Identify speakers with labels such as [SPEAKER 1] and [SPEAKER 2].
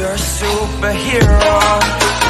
[SPEAKER 1] You're a superhero.